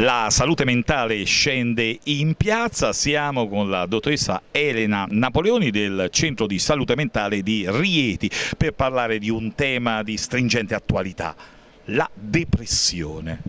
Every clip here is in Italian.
La salute mentale scende in piazza, siamo con la dottoressa Elena Napoleoni del Centro di Salute Mentale di Rieti per parlare di un tema di stringente attualità, la depressione.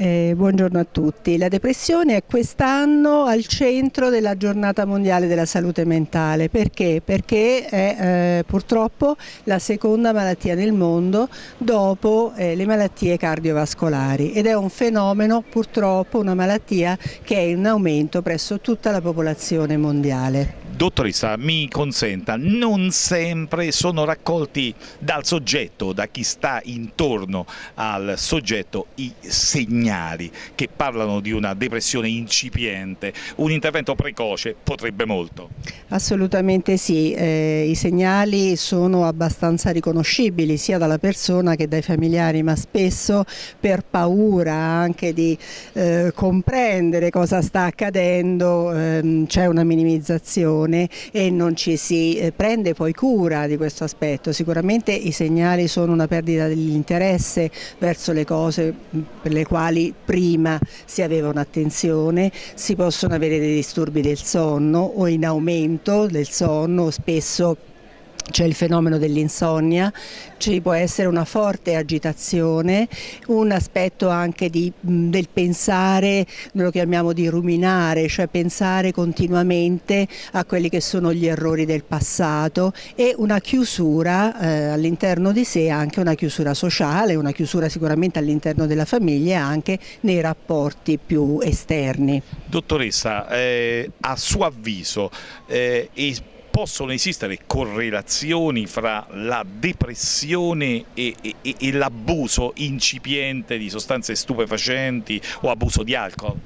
Eh, buongiorno a tutti. La depressione è quest'anno al centro della giornata mondiale della salute mentale. Perché? Perché è eh, purtroppo la seconda malattia nel mondo dopo eh, le malattie cardiovascolari ed è un fenomeno purtroppo, una malattia che è in aumento presso tutta la popolazione mondiale. Dottoressa, mi consenta, non sempre sono raccolti dal soggetto, da chi sta intorno al soggetto, i segnali che parlano di una depressione incipiente. Un intervento precoce potrebbe molto. Assolutamente sì, eh, i segnali sono abbastanza riconoscibili sia dalla persona che dai familiari, ma spesso per paura anche di eh, comprendere cosa sta accadendo ehm, c'è una minimizzazione attenzione e non ci si eh, prende poi cura di questo aspetto. Sicuramente i segnali sono una perdita dell'interesse verso le cose per le quali prima si aveva un'attenzione, si possono avere dei disturbi del sonno o in aumento del sonno, spesso c'è il fenomeno dell'insonnia, ci può essere una forte agitazione, un aspetto anche di, del pensare, noi lo chiamiamo di ruminare, cioè pensare continuamente a quelli che sono gli errori del passato e una chiusura eh, all'interno di sé, anche una chiusura sociale, una chiusura sicuramente all'interno della famiglia e anche nei rapporti più esterni. Dottoressa, eh, a suo avviso eh, possono esistere correlazioni fra la depressione e, e, e l'abuso incipiente di sostanze stupefacenti o abuso di alcol?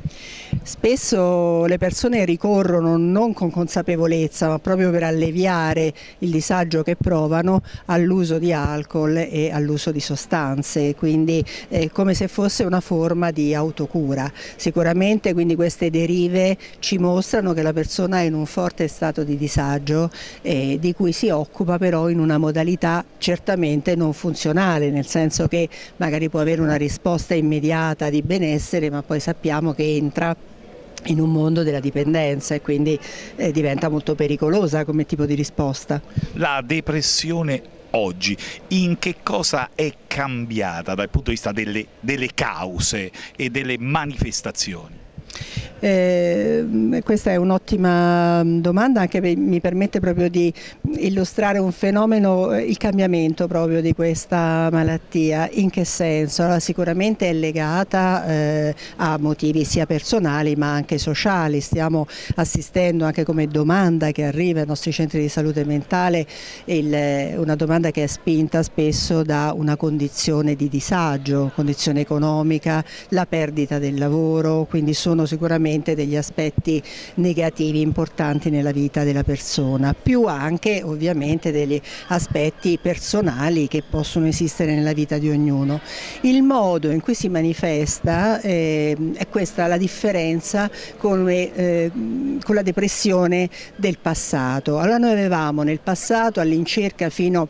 Spesso le persone ricorrono non con consapevolezza ma proprio per alleviare il disagio che provano all'uso di alcol e all'uso di sostanze, quindi è come se fosse una forma di autocura. Sicuramente quindi queste derive ci mostrano che la persona è in un forte stato di disagio eh, di cui si occupa però in una modalità certamente non funzionale, nel senso che magari può avere una risposta immediata di benessere ma poi sappiamo che entra in un mondo della dipendenza e quindi eh, diventa molto pericolosa come tipo di risposta. La depressione oggi in che cosa è cambiata dal punto di vista delle, delle cause e delle manifestazioni? Eh, questa è un'ottima domanda anche perché mi permette proprio di illustrare un fenomeno, eh, il cambiamento proprio di questa malattia. In che senso? Allora, sicuramente è legata eh, a motivi sia personali ma anche sociali. Stiamo assistendo anche come domanda che arriva ai nostri centri di salute mentale, il, una domanda che è spinta spesso da una condizione di disagio, condizione economica, la perdita del lavoro, quindi sono sicuramente degli aspetti negativi importanti nella vita della persona, più anche ovviamente degli aspetti personali che possono esistere nella vita di ognuno. Il modo in cui si manifesta eh, è questa la differenza con, eh, con la depressione del passato. Allora noi avevamo nel passato all'incirca fino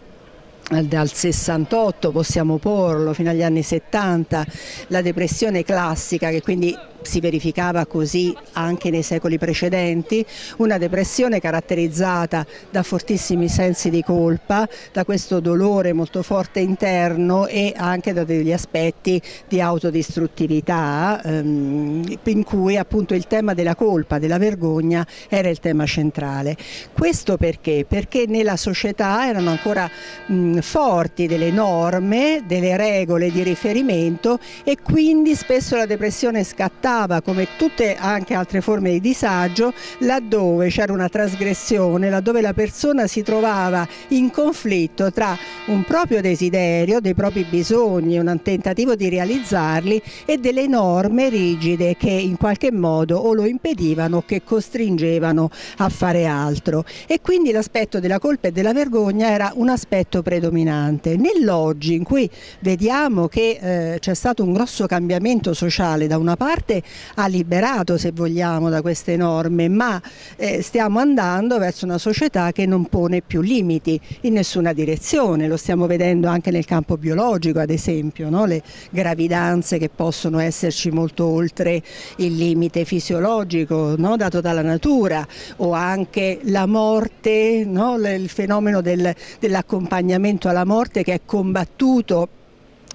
a dal 68 possiamo porlo fino agli anni 70 la depressione classica che quindi si verificava così anche nei secoli precedenti, una depressione caratterizzata da fortissimi sensi di colpa, da questo dolore molto forte interno e anche da degli aspetti di autodistruttività ehm, in cui appunto il tema della colpa, della vergogna era il tema centrale. Questo perché? Perché nella società erano ancora mh, forti delle norme, delle regole di riferimento e quindi spesso la depressione scattava sfruttava come tutte anche altre forme di disagio laddove c'era una trasgressione, laddove la persona si trovava in conflitto tra un proprio desiderio, dei propri bisogni, un tentativo di realizzarli e delle norme rigide che in qualche modo o lo impedivano o che costringevano a fare altro. E quindi l'aspetto della colpa e della vergogna era un aspetto predominante. Nell'oggi in cui vediamo che eh, c'è stato un grosso cambiamento sociale da una parte ha liberato se vogliamo da queste norme, ma eh, stiamo andando verso una società che non pone più limiti in nessuna direzione, lo stiamo vedendo anche nel campo biologico ad esempio, no? le gravidanze che possono esserci molto oltre il limite fisiologico no? dato dalla natura o anche la morte, no? il fenomeno del, dell'accompagnamento alla morte che è combattuto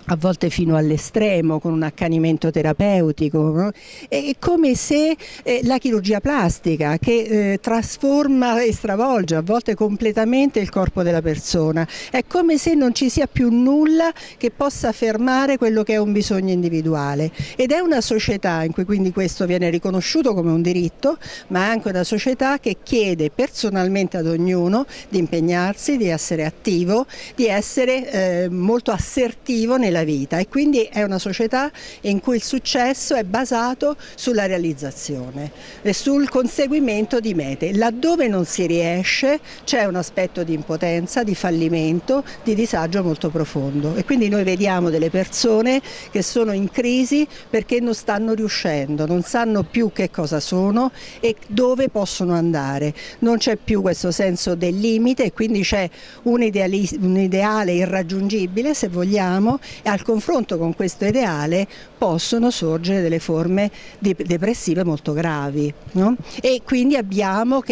a volte fino all'estremo con un accanimento terapeutico, no? è come se eh, la chirurgia plastica che eh, trasforma e stravolge a volte completamente il corpo della persona, è come se non ci sia più nulla che possa fermare quello che è un bisogno individuale ed è una società in cui quindi questo viene riconosciuto come un diritto, ma è anche una società che chiede personalmente ad ognuno di impegnarsi, di essere attivo, di essere eh, molto assertivo nella della vita e quindi è una società in cui il successo è basato sulla realizzazione e sul conseguimento di mete. Laddove non si riesce c'è un aspetto di impotenza, di fallimento, di disagio molto profondo e quindi noi vediamo delle persone che sono in crisi perché non stanno riuscendo, non sanno più che cosa sono e dove possono andare. Non c'è più questo senso del limite e quindi c'è un, un ideale irraggiungibile se vogliamo al confronto con questo ideale possono sorgere delle forme depressive molto gravi. No? E quindi abbiamo?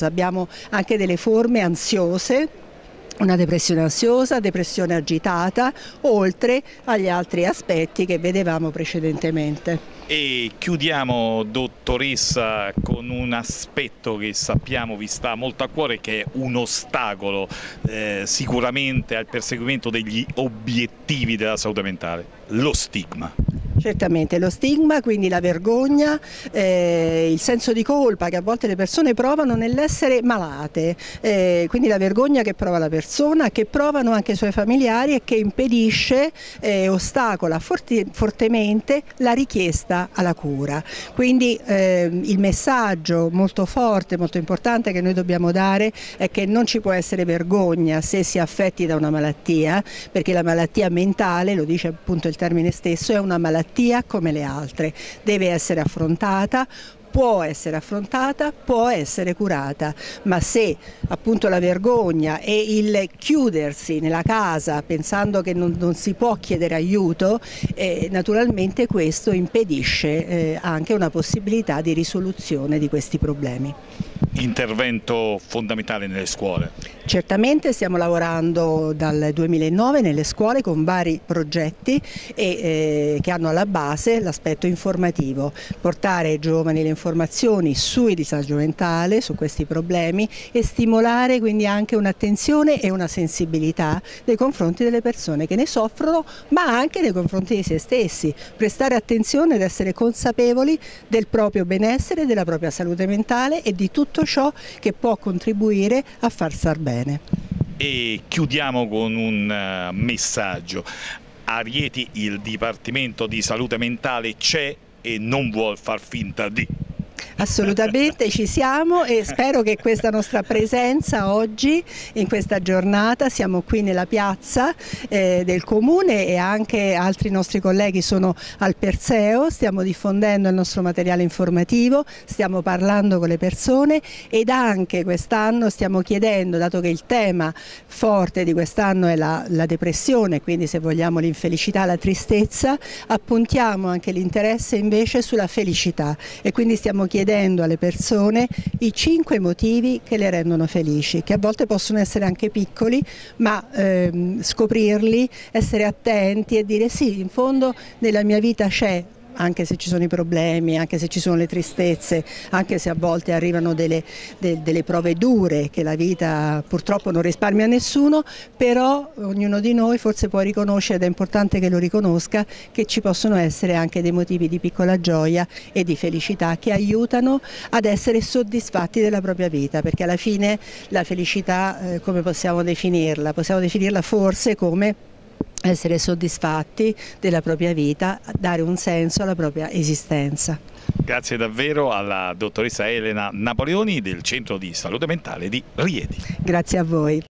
Abbiamo anche delle forme ansiose una depressione ansiosa, depressione agitata, oltre agli altri aspetti che vedevamo precedentemente. E chiudiamo, dottoressa, con un aspetto che sappiamo vi sta molto a cuore, che è un ostacolo eh, sicuramente al perseguimento degli obiettivi della salute mentale, lo stigma. Certamente, lo stigma, quindi la vergogna, eh, il senso di colpa che a volte le persone provano nell'essere malate, eh, quindi la vergogna che prova la persona, che provano anche i suoi familiari e che impedisce, eh, ostacola forti, fortemente la richiesta alla cura. Quindi ehm, il messaggio molto forte, molto importante che noi dobbiamo dare è che non ci può essere vergogna se si affetti da una malattia, perché la malattia mentale, lo dice appunto il termine stesso, è una malattia malattia come le altre, deve essere affrontata può essere affrontata, può essere curata, ma se appunto la vergogna e il chiudersi nella casa pensando che non, non si può chiedere aiuto, eh, naturalmente questo impedisce eh, anche una possibilità di risoluzione di questi problemi intervento fondamentale nelle scuole? Certamente stiamo lavorando dal 2009 nelle scuole con vari progetti e, eh, che hanno alla base l'aspetto informativo, portare ai giovani le informazioni sui disagio mentale, su questi problemi e stimolare quindi anche un'attenzione e una sensibilità nei confronti delle persone che ne soffrono ma anche nei confronti di se stessi, prestare attenzione ed essere consapevoli del proprio benessere, della propria salute mentale e di tutto ciò che può contribuire a far star bene. E chiudiamo con un uh, messaggio. A Rieti il Dipartimento di Salute Mentale c'è e non vuol far finta di. Assolutamente ci siamo e spero che questa nostra presenza oggi in questa giornata, siamo qui nella piazza eh, del comune e anche altri nostri colleghi sono al Perseo, stiamo diffondendo il nostro materiale informativo, stiamo parlando con le persone ed anche quest'anno stiamo chiedendo, dato che il tema forte di quest'anno è la, la depressione, quindi se vogliamo l'infelicità, la tristezza, appuntiamo anche l'interesse invece sulla felicità e quindi stiamo chiedendo alle persone i cinque motivi che le rendono felici, che a volte possono essere anche piccoli, ma ehm, scoprirli, essere attenti e dire sì, in fondo nella mia vita c'è anche se ci sono i problemi, anche se ci sono le tristezze, anche se a volte arrivano delle, de, delle prove dure che la vita purtroppo non risparmia a nessuno, però ognuno di noi forse può riconoscere, ed è importante che lo riconosca, che ci possono essere anche dei motivi di piccola gioia e di felicità che aiutano ad essere soddisfatti della propria vita, perché alla fine la felicità eh, come possiamo definirla? Possiamo definirla forse come essere soddisfatti della propria vita, dare un senso alla propria esistenza. Grazie davvero alla dottoressa Elena Napoleoni del Centro di Salute Mentale di Rieti. Grazie a voi.